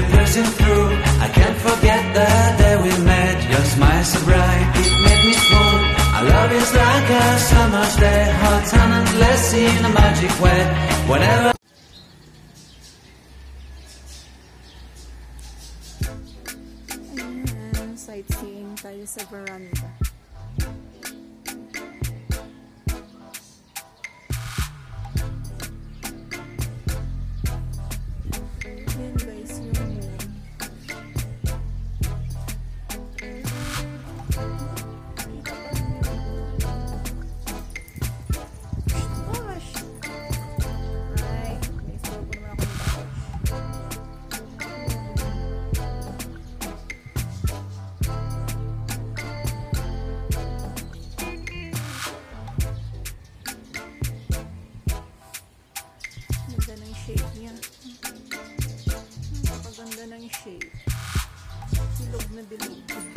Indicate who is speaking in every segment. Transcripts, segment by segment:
Speaker 1: me piercing through. I can't forget the day we met. Your smile so bright, it made me swoon. Our love is like a summer's day, hot and endless in a magic way. Whenever.
Speaker 2: Sightseeing tayo sa veranda. Niya. Napakaganda ng shape. Bilog na bilog.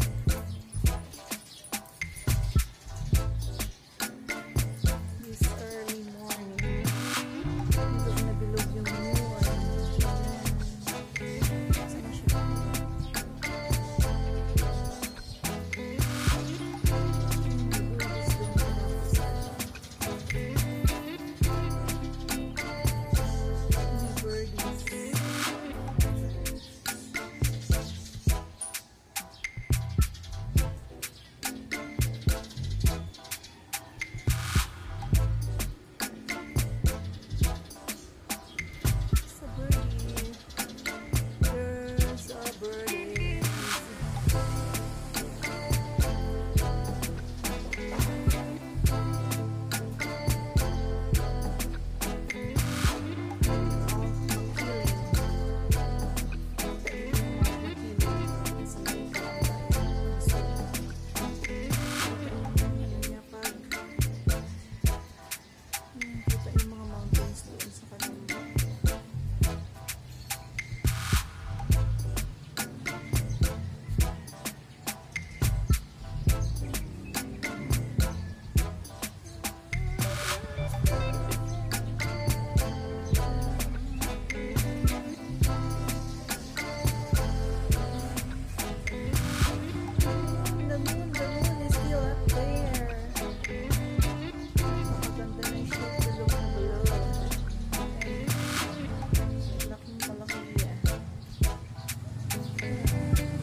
Speaker 2: Okay.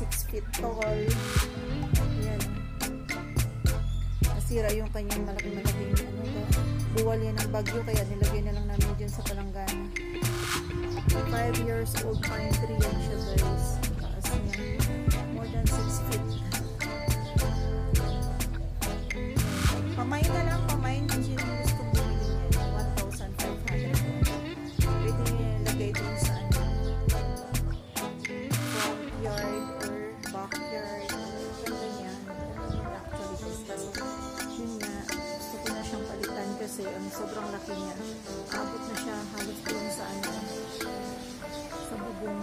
Speaker 2: 6 feet tall. Yan. Nasira yung kanyang malaki-malaking ano buwal yan ng bagyo kaya nilagay na lang namin dyan sa palanggana. 5 years old pine tree yan siya guys. Taas niya. More than 6 feet. Pamain na sobrang laki niya. Abot na siya halos dun sa ano, sa bubong.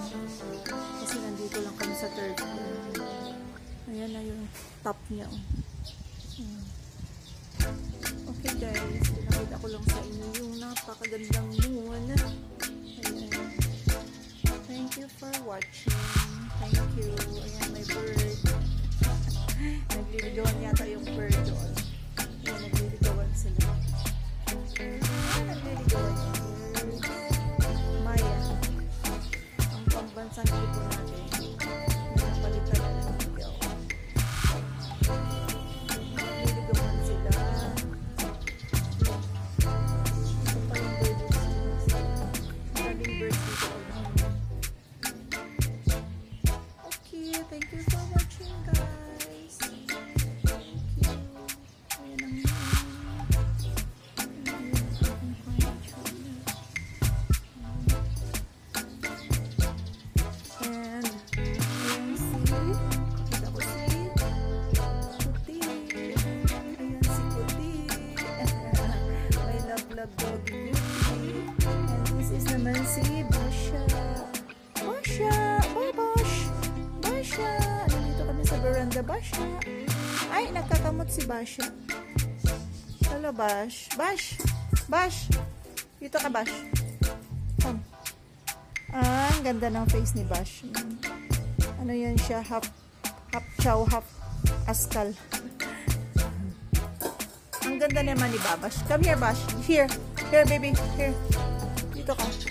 Speaker 2: Kasi nandito lang kami sa third floor. Ayan na yung top niya. oh. Hmm. Okay guys, pinakita ko lang sa inyo yung napakagandang moon. Ayan. Thank you for watching. Thank you. Sa veranda, Basha. Ay, nagkakamot si Basha. Hello, Bash. Bash! Bash! Dito ka, Bash. Come. Ah, ang ganda ng face ni Bash. Mm. Ano yan siya? Half, half chow, half askal. Ang ganda naman ni Babash. Come here, Bash. Here. Here, baby. Here. Dito ka.